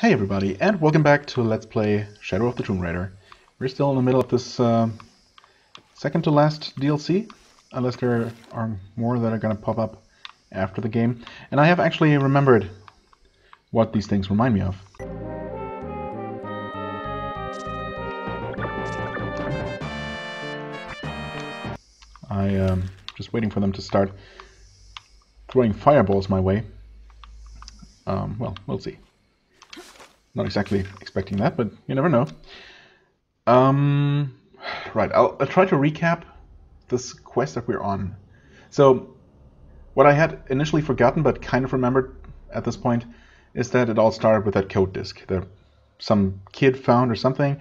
Hey everybody, and welcome back to Let's Play Shadow of the Tomb Raider. We're still in the middle of this uh, second to last DLC, unless there are more that are going to pop up after the game. And I have actually remembered what these things remind me of. I am um, just waiting for them to start throwing fireballs my way. Um, well, we'll see. Not exactly expecting that, but you never know. Um, right, I'll, I'll try to recap this quest that we're on. So, what I had initially forgotten but kind of remembered at this point is that it all started with that code disk that some kid found or something.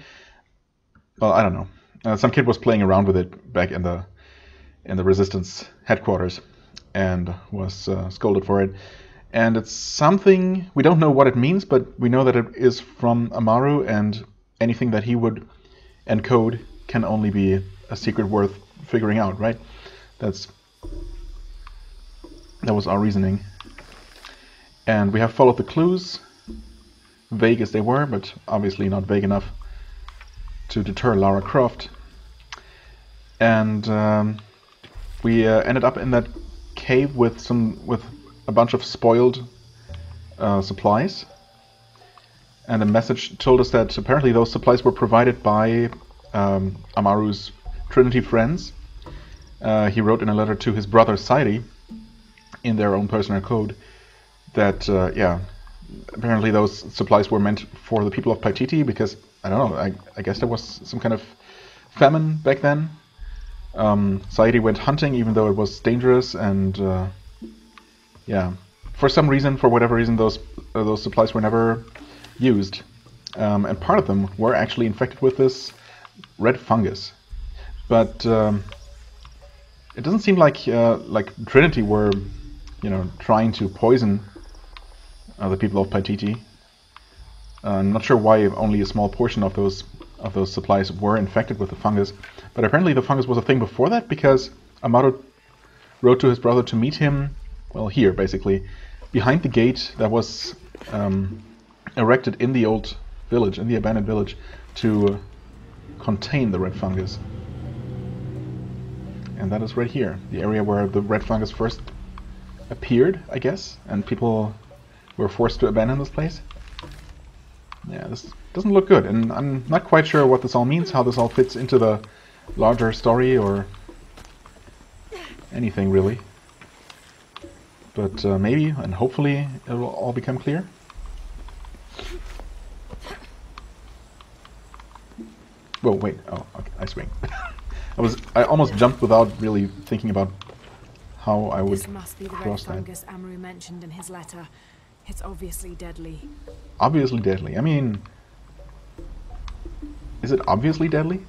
Well, I don't know. Uh, some kid was playing around with it back in the in the Resistance headquarters and was uh, scolded for it and it's something we don't know what it means, but we know that it is from Amaru, and anything that he would encode can only be a secret worth figuring out, right? That's that was our reasoning. And we have followed the clues, vague as they were, but obviously not vague enough to deter Lara Croft. And um, we uh, ended up in that cave with some with a bunch of spoiled uh, supplies. And a message told us that apparently those supplies were provided by um, Amaru's Trinity friends. Uh, he wrote in a letter to his brother Sairi, in their own personal code, that, uh, yeah, apparently those supplies were meant for the people of Paititi because, I don't know, I, I guess there was some kind of famine back then. Um, Sairi went hunting even though it was dangerous and uh, yeah, for some reason, for whatever reason, those uh, those supplies were never used, um, and part of them were actually infected with this red fungus. But um, it doesn't seem like uh, like Trinity were, you know, trying to poison uh, the people of Paititi. Uh, I'm not sure why only a small portion of those of those supplies were infected with the fungus, but apparently the fungus was a thing before that because Amaru wrote to his brother to meet him well, here basically, behind the gate that was um, erected in the old village, in the abandoned village, to contain the red fungus. And that is right here, the area where the red fungus first appeared, I guess, and people were forced to abandon this place. Yeah, this doesn't look good, and I'm not quite sure what this all means, how this all fits into the larger story, or anything really. But uh, maybe and hopefully it will all become clear. Whoa, wait. Oh, okay. I swing. I was. I almost jumped without really thinking about how I would this must be the cross red fungus Amaru mentioned in his letter. It's obviously deadly. Obviously deadly. I mean, is it obviously deadly?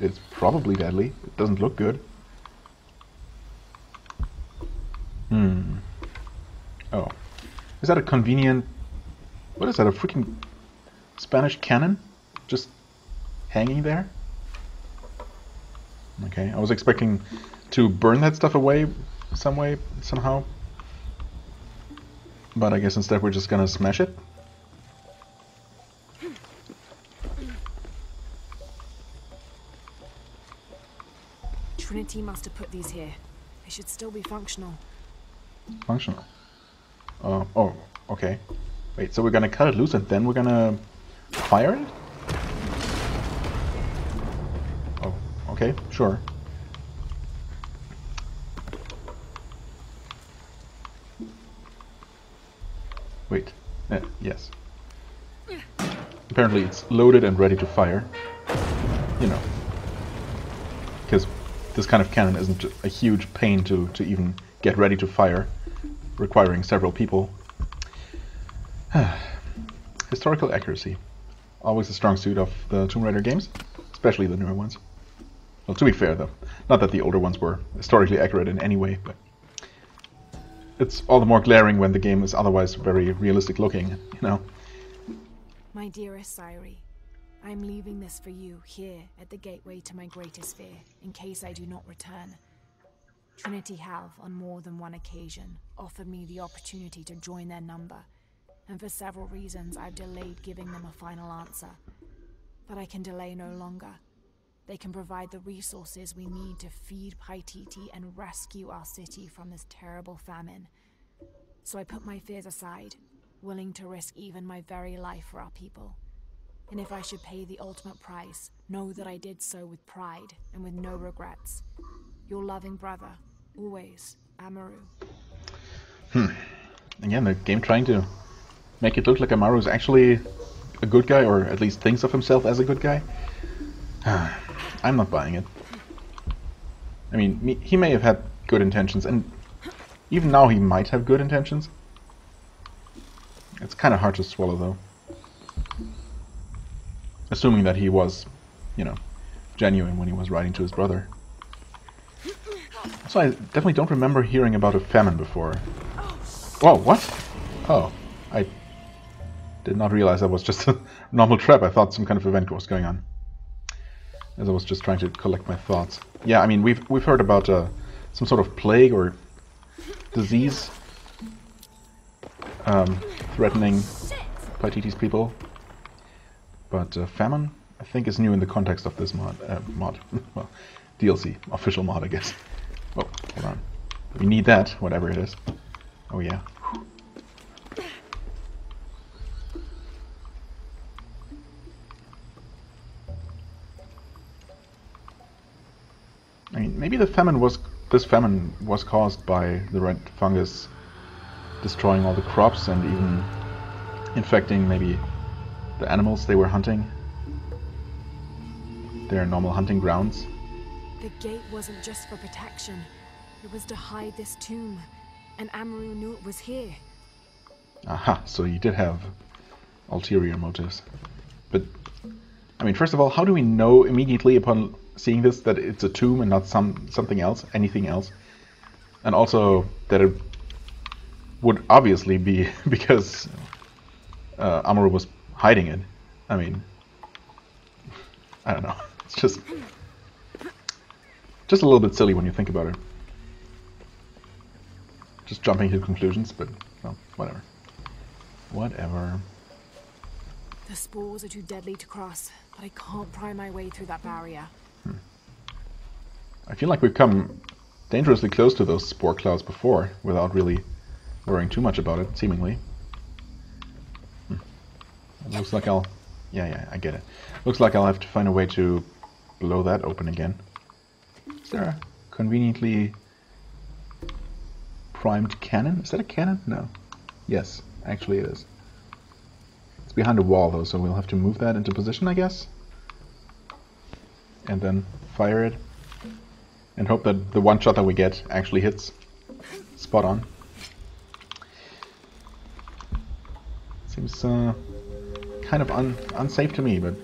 It's probably deadly. It doesn't look good. Hmm. Oh. Is that a convenient... What is that, a freaking Spanish cannon? Just hanging there? Okay, I was expecting to burn that stuff away some way, somehow. But I guess instead we're just gonna smash it. Trinity must have put these here. They should still be functional. Functional. Uh, oh, okay. Wait, so we're gonna cut it loose and then we're gonna fire it? Oh, okay, sure. Wait, uh, yes. Apparently it's loaded and ready to fire. You know. Because this kind of cannon isn't a huge pain to, to even get ready to fire requiring several people. Historical accuracy. Always a strong suit of the Tomb Raider games, especially the newer ones. Well, to be fair though, not that the older ones were historically accurate in any way, but it's all the more glaring when the game is otherwise very realistic looking, you know. My dearest Sairi, I'm leaving this for you here at the gateway to my greatest fear, in case I do not return. Trinity have, on more than one occasion, offered me the opportunity to join their number. and for several reasons I've delayed giving them a final answer. But I can delay no longer. They can provide the resources we need to feed Paititi and rescue our city from this terrible famine. So I put my fears aside, willing to risk even my very life for our people. And if I should pay the ultimate price, know that I did so with pride and with no regrets. Your loving brother, always, Amaru. Hmm. Again, the game trying to make it look like Amaru is actually a good guy, or at least thinks of himself as a good guy. I'm not buying it. I mean, me, he may have had good intentions, and even now he might have good intentions. It's kind of hard to swallow, though. Assuming that he was, you know, genuine when he was writing to his brother. So I definitely don't remember hearing about a famine before. Whoa, what? Oh, I did not realize that was just a normal trap. I thought some kind of event was going on. As I was just trying to collect my thoughts. Yeah, I mean, we've we've heard about uh, some sort of plague or disease um, threatening Paititi's people. But uh, famine, I think, is new in the context of this mod. Uh, mod, well, DLC, official mod, I guess. Oh, hold on. We need that, whatever it is. Oh yeah. I mean, maybe the famine was this famine was caused by the red fungus destroying all the crops and even infecting maybe the animals they were hunting. Their normal hunting grounds. The gate wasn't just for protection. It was to hide this tomb. And Amaru knew it was here. Aha, so you did have ulterior motives. But, I mean, first of all, how do we know immediately upon seeing this that it's a tomb and not some something else, anything else? And also that it would obviously be because uh, Amaru was hiding it. I mean, I don't know. It's just just a little bit silly when you think about it. Just jumping to conclusions, but well, whatever. Whatever. The spores are too deadly to cross, but I can't pry my way through that barrier. I feel like we've come dangerously close to those spore clouds before, without really worrying too much about it, seemingly. Hmm. It looks like I'll... Yeah, yeah, I get it. Looks like I'll have to find a way to blow that open again. There a conveniently primed cannon? Is that a cannon? No. Yes, actually it is. It's behind a wall though, so we'll have to move that into position, I guess. And then fire it. And hope that the one shot that we get actually hits spot on. Seems uh, kind of un unsafe to me, but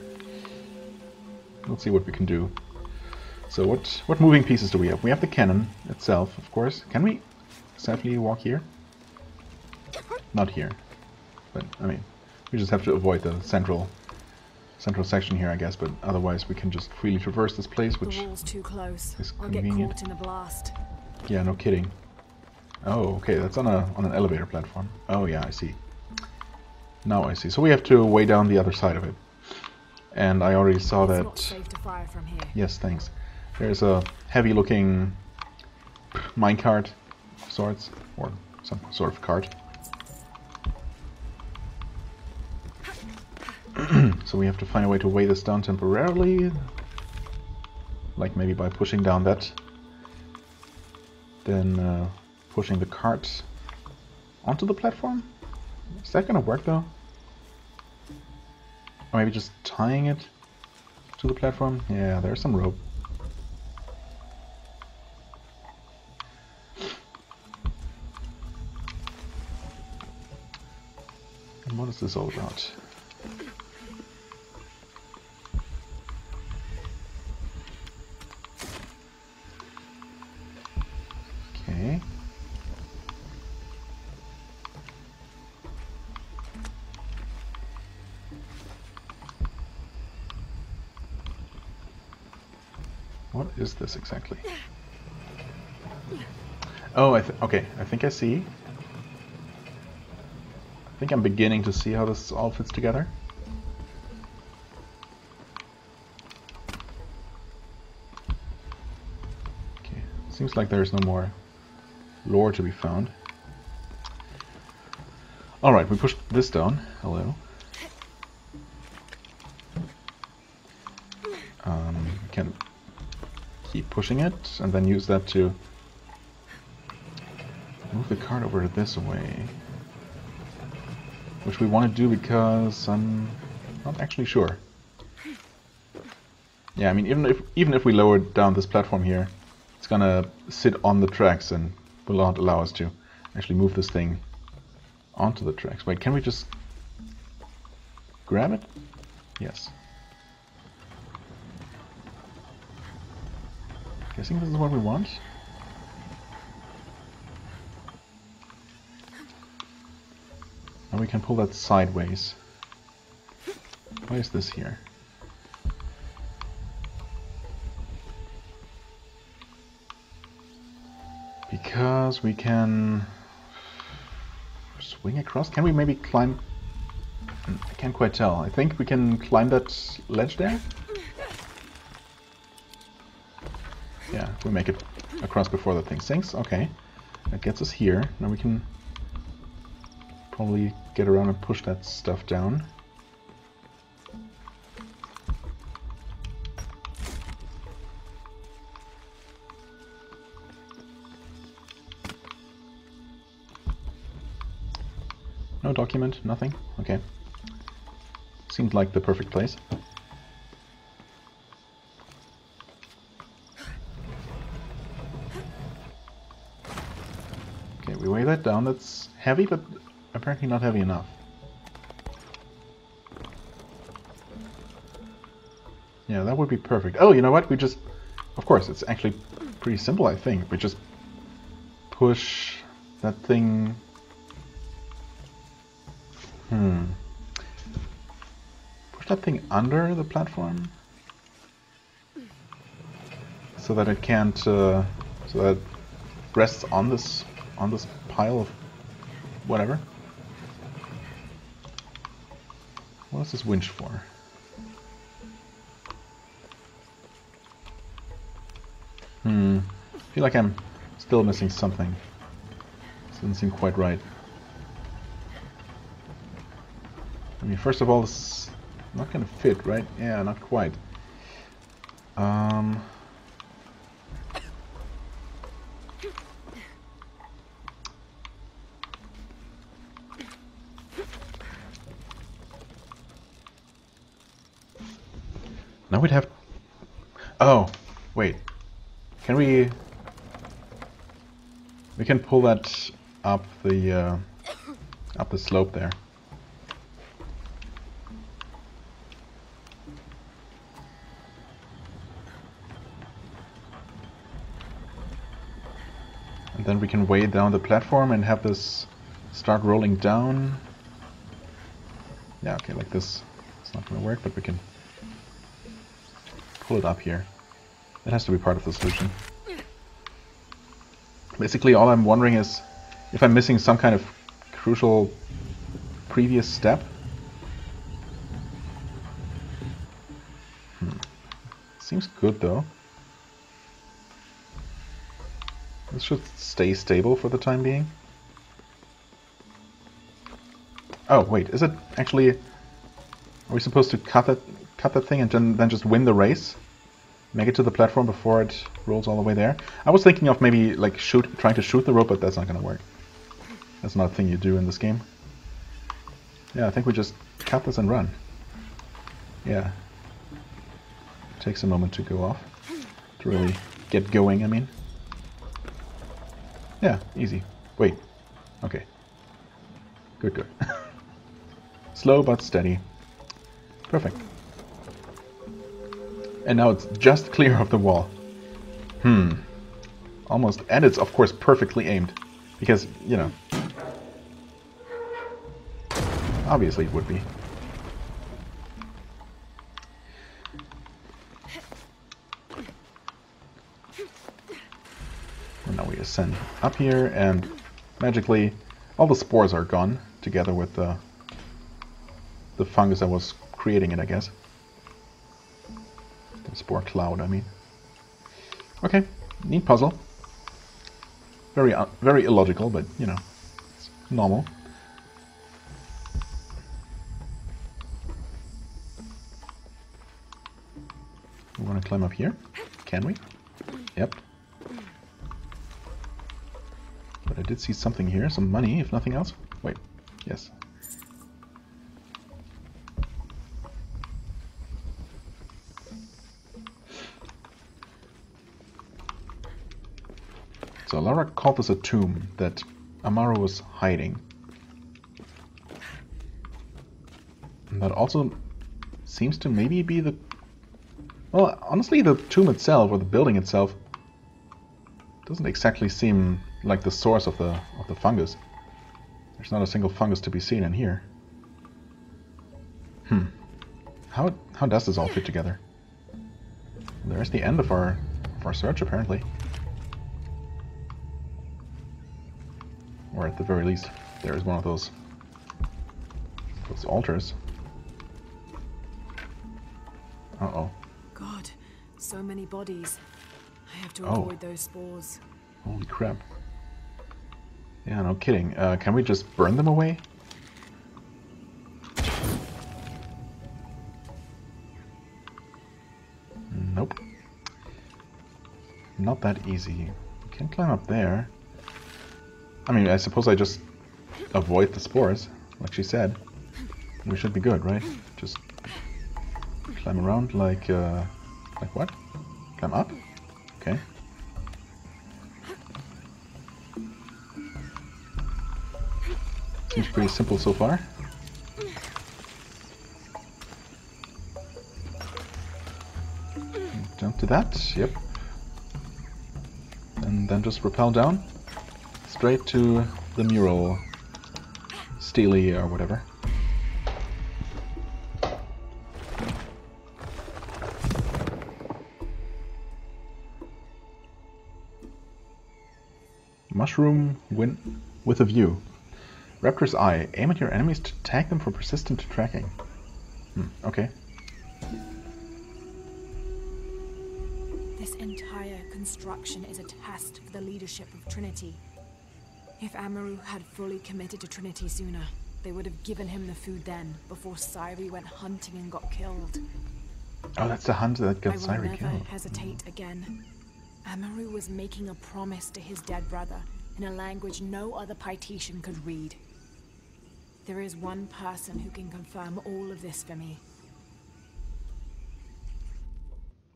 let's see what we can do. So what what moving pieces do we have? We have the cannon itself, of course. Can we safely walk here? Not here. But, I mean, we just have to avoid the central central section here, I guess, but otherwise we can just freely traverse this place, which... The wall's too close. is I'll get convenient. caught in the blast. Yeah, no kidding. Oh, okay, that's on a on an elevator platform. Oh yeah, I see. Now I see. So we have to way down the other side of it. And I already saw It's that... not safe to fire from here. Yes, thanks. There's a heavy-looking minecart of sorts, or some sort of cart. so we have to find a way to weigh this down temporarily. Like maybe by pushing down that. Then uh, pushing the cart onto the platform? Is that gonna work though? Or maybe just tying it to the platform? Yeah, there's some rope. This all about? Okay. What is this exactly? Oh, I okay. I think I see. Think I'm beginning to see how this all fits together. Okay, seems like there's no more lore to be found. Alright, we pushed this down. Hello. Um, we can keep pushing it and then use that to move the card over this way. Which we want to do because I'm not actually sure. Yeah, I mean, even if even if we lower down this platform here, it's gonna sit on the tracks and will not allow us to actually move this thing onto the tracks. Wait, can we just grab it? Yes. Guessing this is what we want. And we can pull that sideways. Why is this here? Because we can swing across? Can we maybe climb? I can't quite tell. I think we can climb that ledge there? Yeah, we make it across before the thing sinks. Okay. That gets us here. Now we can probably get around and push that stuff down. No document, nothing? Okay. Seemed like the perfect place. Okay, we weigh that down. That's heavy, but apparently not heavy enough. Yeah, that would be perfect. Oh, you know what? We just... Of course, it's actually pretty simple, I think. We just push that thing Hmm. Push that thing under the platform? So that it can't, uh, so that it rests on this, on this pile of whatever. What is this winch for? Hmm. I feel like I'm still missing something. This doesn't seem quite right. I mean, first of all, it's not going to fit, right? Yeah, not quite. Um... We'd have... Oh, wait. Can we... We can pull that up the, uh, up the slope there. And then we can weigh down the platform and have this start rolling down. Yeah, okay, like this. It's not to work, but we can pull it up here. It has to be part of the solution. Basically, all I'm wondering is if I'm missing some kind of crucial previous step. Hmm. Seems good, though. This should stay stable for the time being. Oh, wait, is it actually... Are we supposed to cut that, cut that thing and then, just win the race? Make it to the platform before it rolls all the way there? I was thinking of maybe like shoot, trying to shoot the rope, but that's not gonna work. That's not a thing you do in this game. Yeah, I think we just cut this and run. Yeah. takes a moment to go off. To really get going, I mean. Yeah, easy. Wait. Okay. Good, good. Slow but steady. Perfect. And now it's just clear of the wall. Hmm. Almost. And it's, of course, perfectly aimed. Because, you know... Obviously it would be. And now we ascend up here, and magically all the spores are gone. together with the the fungus that was creating it, I guess. Spore cloud, I mean. Okay, neat puzzle. Very, uh, very illogical, but you know, it's normal. We want to climb up here? Can we? Yep. But I did see something here, some money, if nothing else. Wait, yes. Lara called this a tomb that Amaru was hiding. And that also seems to maybe be the... Well, honestly, the tomb itself, or the building itself, doesn't exactly seem like the source of the of the fungus. There's not a single fungus to be seen in here. Hmm. How how does this all fit together? There's the end of our of our search apparently. Or at the very least, there is one of those those altars. Uh-oh. God, so many bodies. I have to Oh. avoid those spores. Holy crap. Yeah, no kidding. Uh, can we just burn them away? Nope. Not that easy. We can climb up there. I mean, I suppose I just avoid the spores, like she said. We should be good, right? Just climb around like, uh, like what? Climb up? Okay. Seems pretty simple so far. Jump to that, yep. And then just rappel down. Straight to the mural. Steely or whatever. Mushroom win with a view. Raptor's Eye. Aim at your enemies to tag them for persistent tracking. Hmm, okay. This entire construction is a test for the leadership of Trinity. If Amaru had fully committed to Trinity sooner, they would have given him the food then, before Sairi went hunting and got killed. Oh, that's the hunter that got Sairi killed. I will never killed. hesitate again. Amaru was making a promise to his dead brother in a language no other Paititian could read. There is one person who can confirm all of this for me.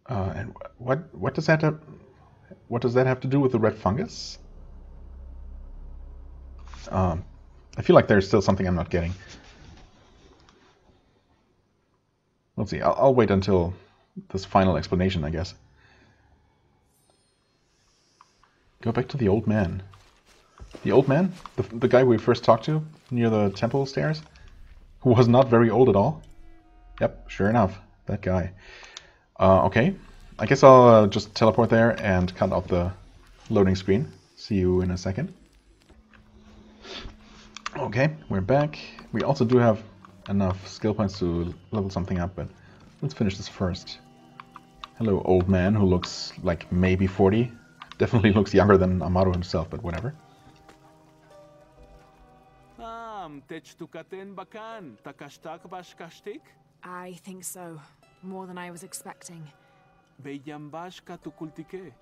Uh, and what what does that have, what does that have to do with the red fungus? Um, I feel like there's still something I'm not getting. Let's see. I'll, I'll wait until this final explanation, I guess. Go back to the old man. The old man, the the guy we first talked to near the temple stairs, who was not very old at all. Yep, sure enough, that guy. Uh, okay, I guess I'll uh, just teleport there and cut off the loading screen. See you in a second. Okay, we're back. We also do have enough skill points to level something up, but let's finish this first. Hello, old man who looks like maybe 40. Definitely looks younger than Amaru himself, but whatever. Am, tech tukaten bakan, takashtak bashkashtik? I think so. More than I was expecting. Beyam bashka tukultike.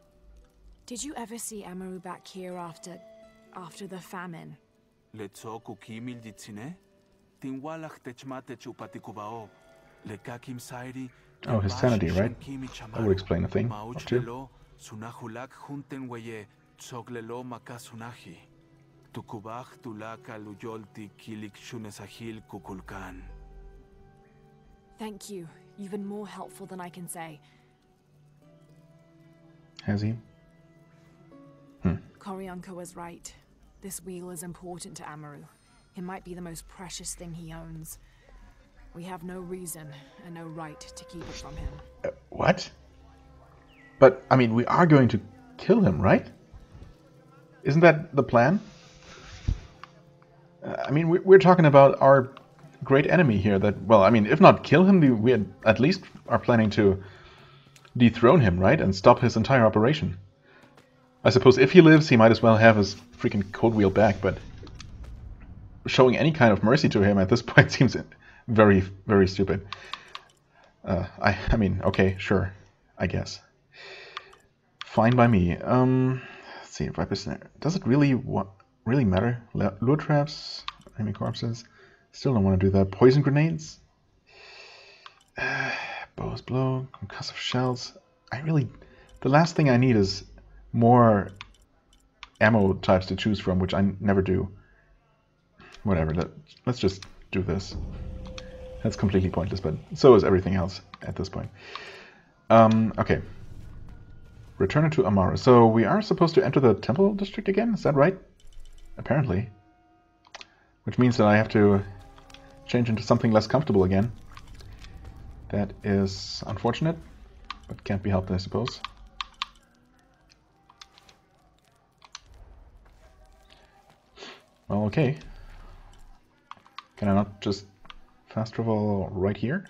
Did you ever see Amaru back here after... after the famine? Letzo kukimil ditsine? Tinwalach techmate chupatikubao. Lekakim sairi. Oh, his sanity, right? That would explain a thing or two. Sunahulak junten weye, tsoglelo makasunahi. Tukubach tulaka luyolti kilik shunesahil kukulkan. Thank you. You've been more helpful than I can say. Has he? Hmm. Koryanka was right. This wheel is important to Amaru. It might be the most precious thing he owns. We have no reason and no right to keep it from him. Uh, what? But, I mean, we are going to kill him, right? Isn't that the plan? Uh, I mean, we- we're talking about our great enemy here. That well, I mean, if not kill him, we- at least are planning to dethrone him, right, and stop his entire operation. I suppose if he lives, he might as well have his freaking code wheel back. But showing any kind of mercy to him at this point seems very, very stupid. Uh, I, I mean, okay, sure, I guess. Fine by me. Um, let's see, Viper Snare. Does it really wa- really matter? Lure traps, enemy corpses. Still don't want to do that. Poison grenades. Uh, bows blow, concussive shells. I really, the last thing I need is more ammo types to choose from, which I never do. Whatever. Let, let's just do this. That's completely pointless, but so is everything else at this point. Um, okay. Return to Amaru. So we are supposed to enter the temple district again, is that right? Apparently. Which means that I have to change into something less comfortable again. That is unfortunate, but can't be helped, I suppose. Well, okay. Can I not just fast travel right here?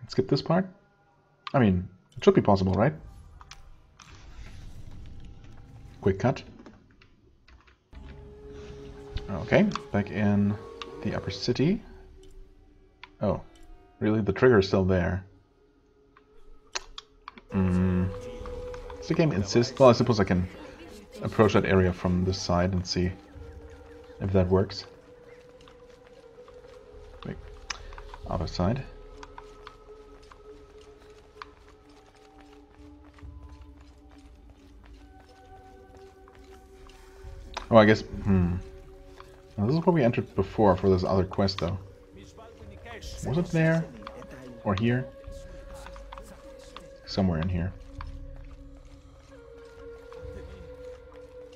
And skip this part? I mean, it should be possible, right? Quick cut. Okay, back in the upper city. Oh, really? The trigger is still there. Mm. Does the game insist? Well, I suppose I can approach that area from this side and see if that works. Wait, other side. Oh, I guess. Hmm. Now, this is where we entered before for this other quest, though. Was it there? Or here? Somewhere in here.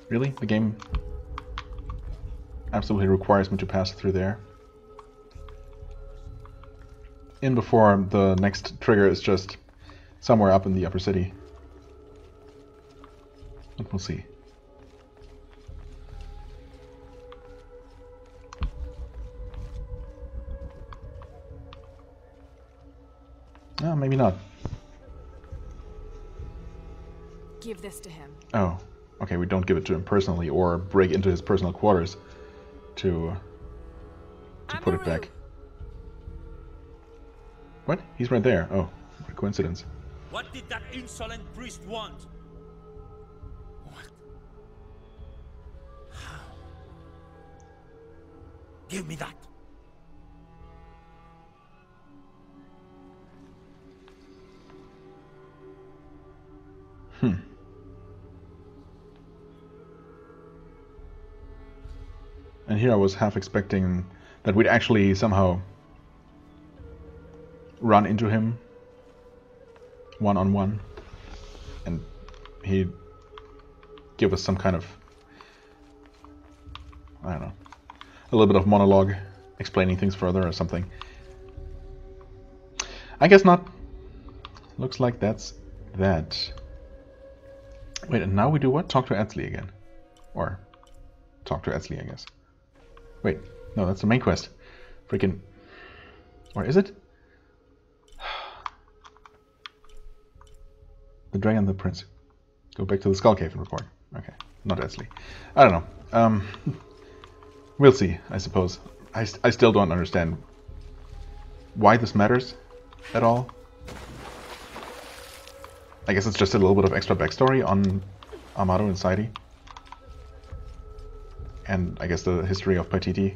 Really? The game absolutely requires me to pass through there. In before the next trigger is just somewhere up in the upper city. But we'll see. No, maybe not. Give this to him. Oh, okay. We don't give it to him personally, or break into his personal quarters to to put it back. What? He's right there. Oh, what a coincidence. What did that insolent priest want? What? How? Give me that. Hmm. Here I was half expecting that we'd actually somehow run into him one on one and he'd give us some kind of I don't know a little bit of monologue explaining things further or something. I guess not. Looks like that's that. Wait, and now we do what? Talk to Etzli again. Or talk to Etzli, I guess. Wait, no, that's the main quest. Freaking. Or is it? The Dragon and the Prince. Go back to the Skull Cave and report. Okay, not Etzli. I don't know. Um, we'll see, I suppose. I, st- I still don't understand why this matters at all. I guess it's just a little bit of extra backstory on Amaru and Sairi. And I guess the history of Paititi.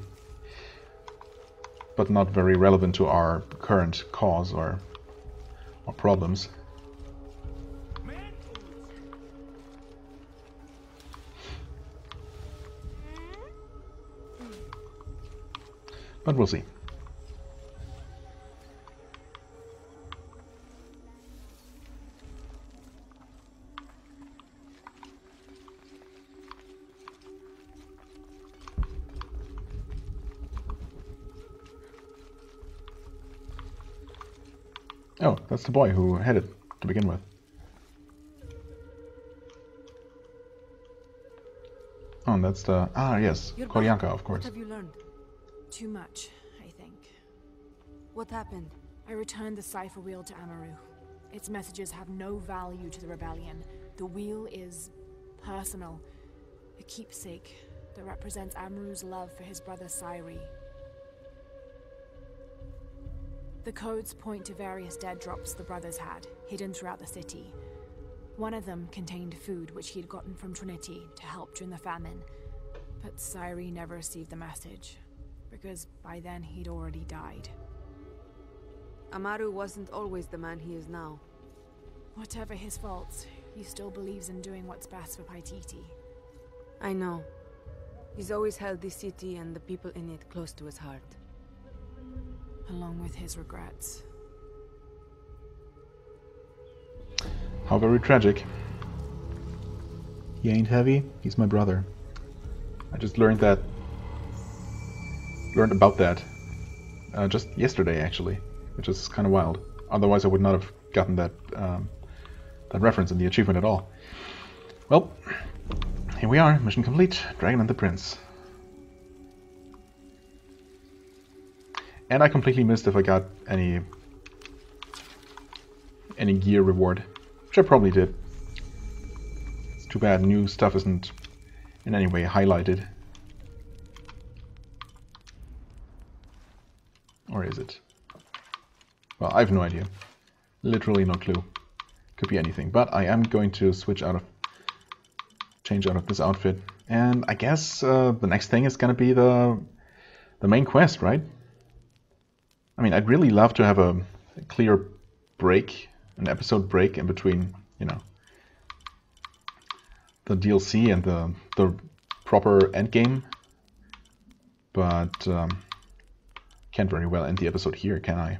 But not very relevant to our current cause or, or problems. But we'll see. The boy who had it to begin with. Oh, and that's the... Ah, yes, You're. Koryanka, of What course. have you learned? Too much, I think. What happened? I returned the cipher wheel to Amaru. Its messages have no value to the rebellion. The wheel is personal, a keepsake that represents Amaru's love for his brother Sairi. The codes point to various dead drops the brothers had, hidden throughout the city. One of them contained food which he'd gotten from Trinity to help during the famine. But Sairi never received the message, because by then he'd already died. Amaru wasn't always the man he is now. Whatever his faults, he still believes in doing what's best for Paititi. I know. He's always held this city and the people in it close to his heart. Along with his regrets. How very tragic. He ain't heavy, he's my brother. I just learned that. Learned about that. Uh, just yesterday, actually. Which is kind of wild. Otherwise, I would not have gotten that, um, that reference in the achievement at all. Well, here we are, mission complete. Dragon and the Prince. And I completely missed if I got any any gear reward. Which I probably did. It's too bad new stuff isn't in any way highlighted. Or is it? Well, I have no idea. Literally no clue. Could be anything. But I am going to switch out of... Change out of this outfit. And I guess uh, the next thing is going to be the, the main quest, right? I mean, I'd really love to have a, clear break, an episode break in between, you know, the DLC and the the proper endgame. But um, can't very well end the episode here, can I?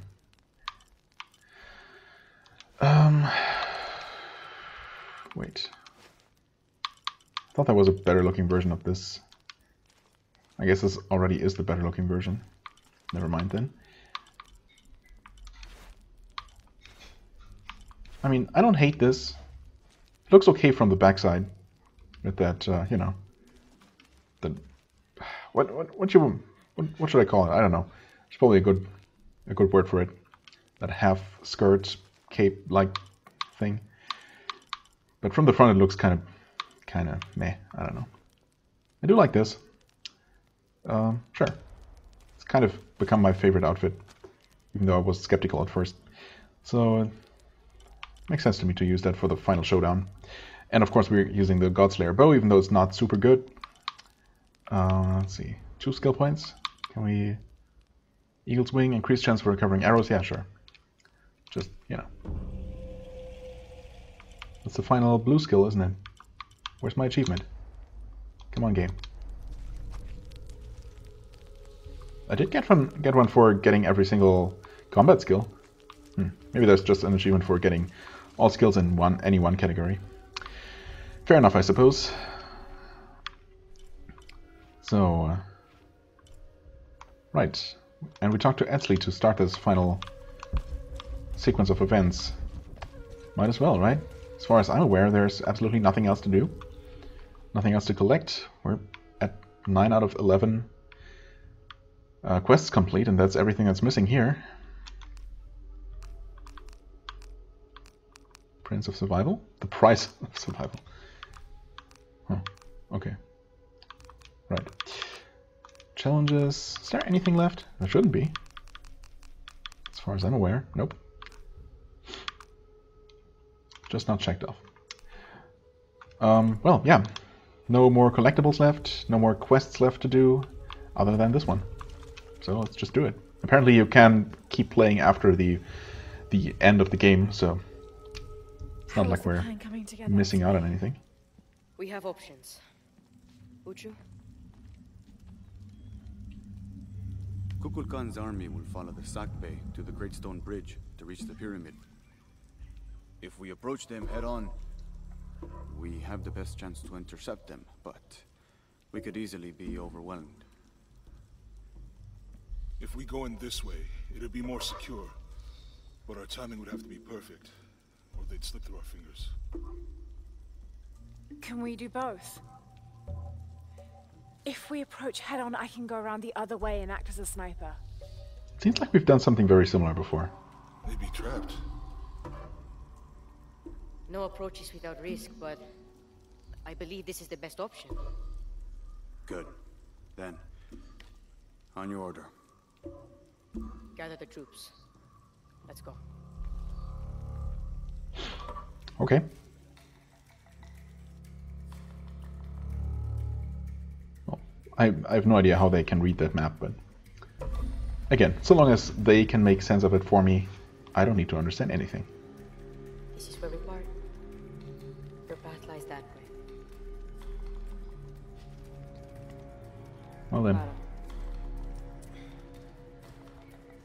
Um, wait. I thought that was a better looking version of this. I guess this already is the better looking version. Never mind then. I mean, I don't hate this. It looks okay from the backside. With that, uh, you know, the what what what you what, what should I call it? I don't know. It's probably a good a good word for it. That half skirt cape like thing. But from the front, it looks kind of kind of meh. I don't know. I do like this. Um, sure. It's kind of become my favorite outfit, even though I was skeptical at first. So Makes sense to me to use that for the final showdown. And of course we're using the Godslayer bow, even though it's not super good. Uh, let's see, two skill points. Can we... Eagle's Wing, increased chance for recovering arrows? Yeah, sure. Just, you know. That's the final blue skill, isn't it? Where's my achievement? Come on, game. I did get one, get one for getting every single combat skill. Hmm. Maybe there's just an achievement for getting all skills in one any one category. Fair enough, I suppose. So, uh, right, and we talked to Etzli to start this final sequence of events. Might as well, right? As far as I'm aware, there's absolutely nothing else to do. Nothing else to collect. We're at 9 out of 11 uh, quests complete, and that's everything that's missing here. Prince of Survival? The price of survival. Huh. Okay. Right. Challenges. Is there anything left? There shouldn't be. As far as I'm aware. Nope. Just not checked off. Um, well, yeah. No more collectibles left. No more quests left to do other than this one. So let's just do it. Apparently you can keep playing after the the end of the game, so not like we're missing out on anything. We have options. Uchu? Kukulkan's army will follow the Sack Bay to the Great Stone Bridge to reach the pyramid. If we approach them head-on, we have the best chance to intercept them, but we could easily be overwhelmed. If we go in this way, it'll be more secure. But our timing would have to be perfect or they'd slip through our fingers. Can we do both? If we approach head on, I can go around the other way and act as a sniper. Seems like we've done something very similar before. They'd be trapped. No approach is without risk, but I believe this is the best option. Good. Then, on your order. Gather the troops. Let's go. Okay. Well, I, I have no idea how they can read that map, but again, so long as they can make sense of it for me, I don't need to understand anything. This is where we part. Your path lies that way. Well then.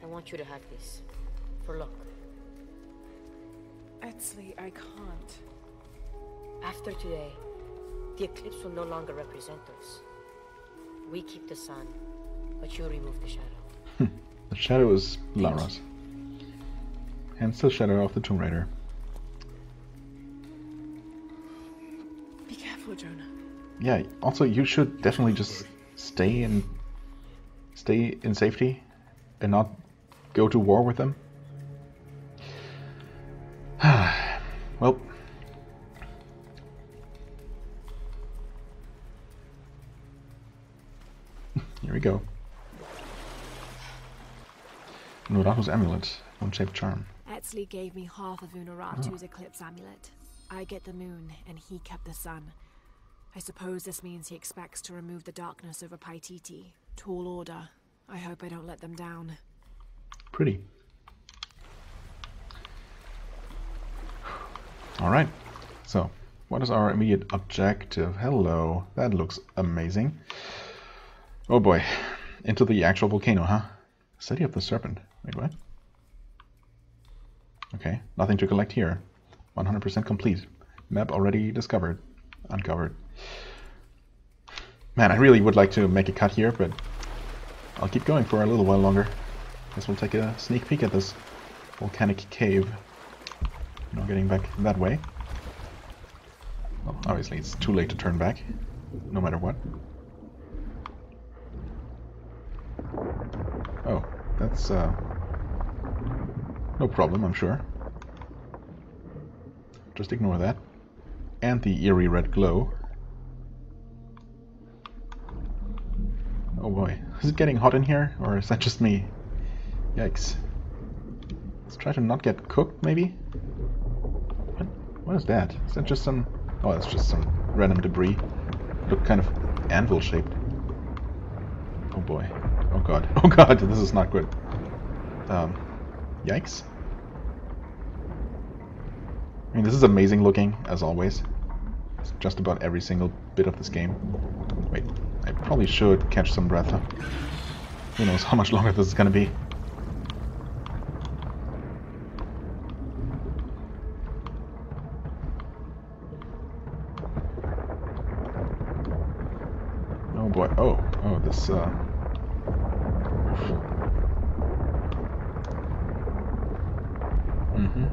I want you to have this. For luck. Etzli, I can't. After today, the eclipse will no longer represent us. We keep the sun, but you remove the shadow. Hmm. the shadow is Lara's. Hence the shadow of the Tomb Raider. Be careful, Jonah. Yeah, also you should definitely just stay in stay in safety and not go to war with them. Well, here we go. Nuratu's amulet, one-shaped charm. Etzli gave me half of Unuratu's oh. eclipse amulet. I get the moon, and he kept the sun. I suppose this means he expects to remove the darkness over Paititi. Tall order. I hope I don't let them down. Pretty. Alright, so what is our immediate objective? Hello, that looks amazing. Oh boy, into the actual volcano, huh? City of the Serpent. Wait, what? Okay, nothing to collect here. 100% complete. Map already discovered. Uncovered. Man, I really would like to make a cut here, but I'll keep going for a little while longer. Guess we'll take a sneak peek at this volcanic cave. Not getting back that way. Well, obviously it's too late to turn back, no matter what. Oh, that's uh, no problem, I'm sure. Just ignore that. And the eerie red glow. Oh boy, is it getting hot in here, or is that just me? Yikes. Let's try to not get cooked, maybe? What, is that? Is that just some... Oh, that's just some random debris. Look kind of anvil-shaped. Oh boy. Oh god. Oh god, this is not good. Um, yikes. I mean, this is amazing looking, as always. It's just about every single bit of this game. Wait, I probably should catch some breath. Who knows how much longer this is gonna be. Oh boy. Oh, oh, this, uh... Mm-hmm.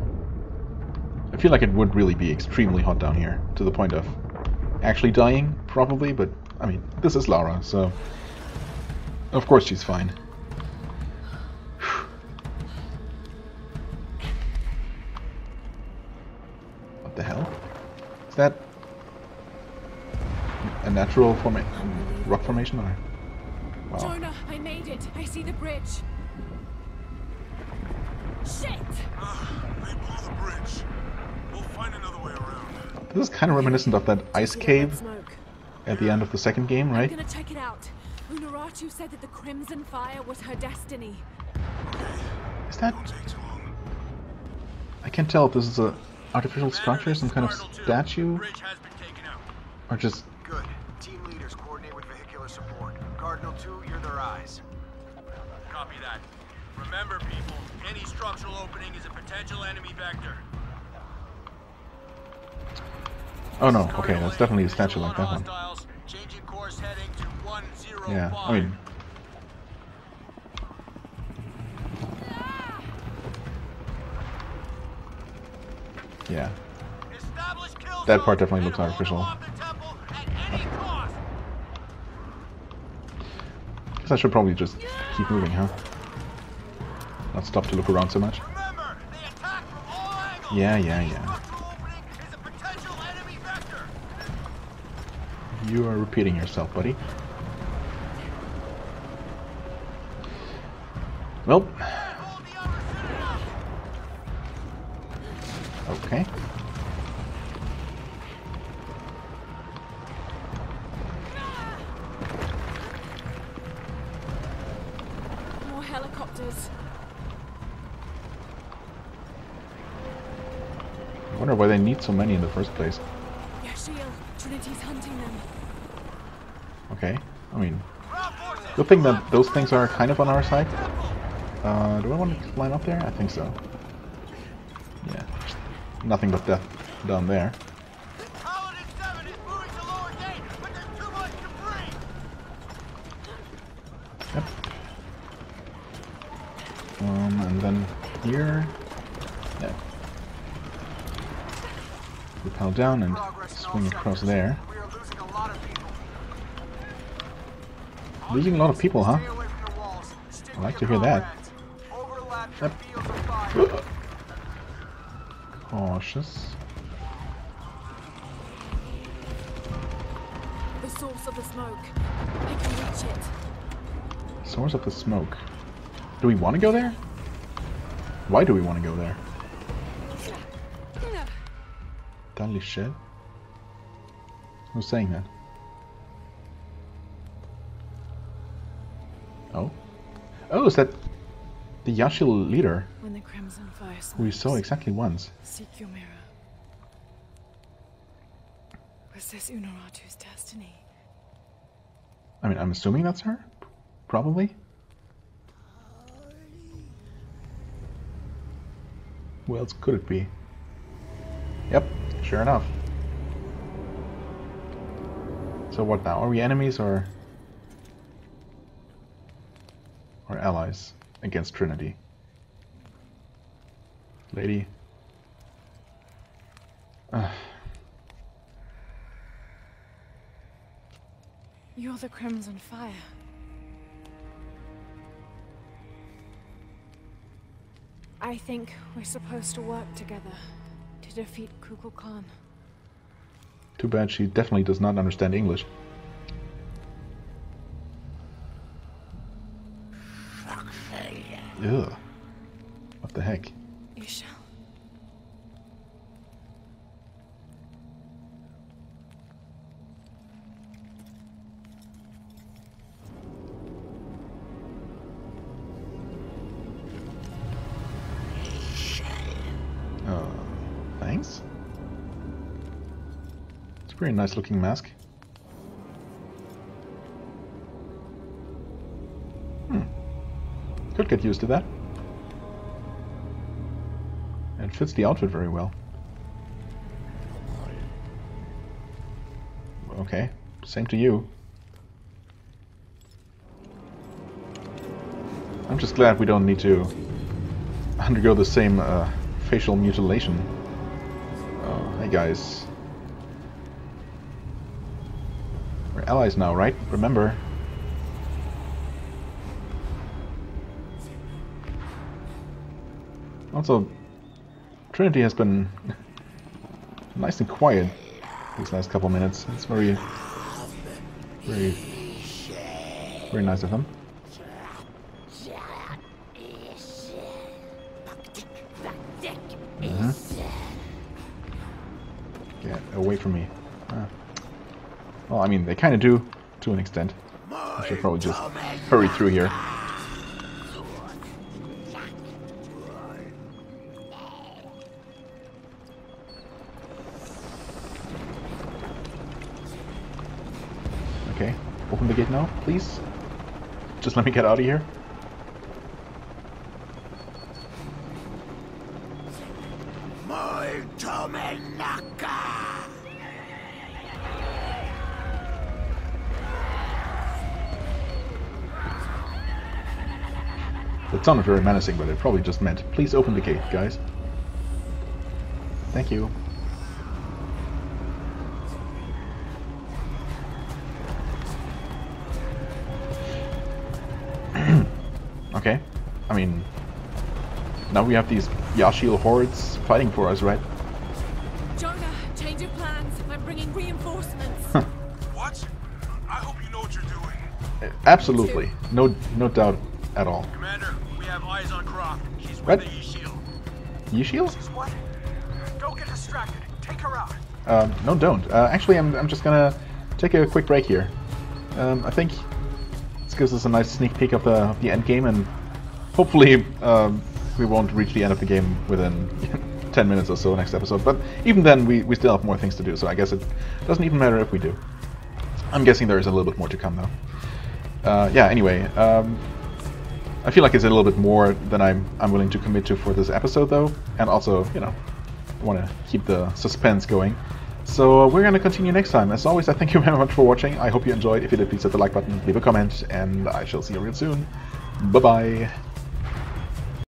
I feel like it would really be extremely hot down here, to the point of actually dying, probably, but, I mean, this is Lara, so... Of course she's fine. A natural forma rock formation or? Wow. Jonah, I made it. I see the bridge. Shit! Ah, they blew the bridge. We'll find another way around. This is kind of reminiscent of that ice See the red cave at the end of the second game, right? I'm gonna check it out. Unuratu said that the Crimson Fire was her destiny. Is that? Don't take too long. I can't tell if this is a artificial structure, some kind of statue, Bridge has been taken out. or just Remember, people, any structural opening is a potential enemy vector. Oh no, okay, that's definitely a statue like that one. Changing course heading to 105. Yeah, I mean... Yeah, That part definitely looks artificial. off the temple at any cost. Guess I should probably just keep moving, huh? Not stop to look around so much. Yeah, yeah, yeah. You are repeating yourself, buddy. Well, okay. So many in the first place. Yaaxil, Trinity's hunting them. Okay, I mean, good thing that those things are kind of on our side. Uh, do I want to climb up there? I think so. Yeah, nothing but death down there. Paladin 7 is moving to lower gate, but there's too much debris. Yep. Um, and then here, Repel down and Progress in all swing across there. Losing a lot of people. Losing a lot of people, huh? Stay away from the walls. Stick I like to hear that. comrades. Overlap your Yep. fields of fire. Cautious. The source of the smoke. I can reach it. Source of the smoke. Do we want to go there? Why do we want to go there? Deadly shit. Who's saying that? Oh? Oh, is that the Yaaxil leader When the crimson fire who we saw exactly once? Seek your mirror. Was this Unuratu's destiny? I mean, I'm assuming that's her? Probably? Who else could it be? Yep, sure enough. So what now? Are we enemies or... Or allies against Trinity? Lady? Ugh. You're the crimson fire. I think we're supposed to work together to defeat Kukulkan. Too bad she definitely does not understand English. Ugh. What the heck? Pretty nice looking mask. Hmm. Could get used to that. It fits the outfit very well. Okay, same to you. I'm just glad we don't need to undergo the same uh, facial mutilation. Oh, hey guys. We're allies now, right? Remember. Also, Trinity has been nice and quiet these last couple minutes. It's very, very, very nice of them. Mhm. Get away from me. Well, I mean, they kind of do, to an extent. I should probably just hurry through here. Okay, open the gate now, please. Just let me get out of here. That sounded very menacing, but it probably just meant, please open the gate, guys. Thank you. Okay. I mean, now we have these Yaaxil hordes fighting for us, right? Jonah, change of plans. I'm bringing reinforcements. What? I hope you know what you're doing. Absolutely, no no doubt at all. What? E-Shield. What? Don't get distracted. Take her out. Um, no, don't. Uh, actually, I'm, I'm just gonna take a quick break here. Um, I think this gives us a nice sneak peek of the, of the end game, and hopefully um, we won't reach the end of the game within 10 minutes or so next episode. But even then, we, we still have more things to do, so I guess it doesn't even matter if we do. I'm guessing there is a little bit more to come, though. Uh, yeah, anyway, um, I feel like it's a little bit more than I'm, I'm willing to commit to for this episode, though, and also, you know, want to keep the suspense going. So uh, we're going to continue next time. As always, I thank you very much for watching. I hope you enjoyed. If you did, please hit the like button, leave a comment, and I shall see you real soon. Bye-bye.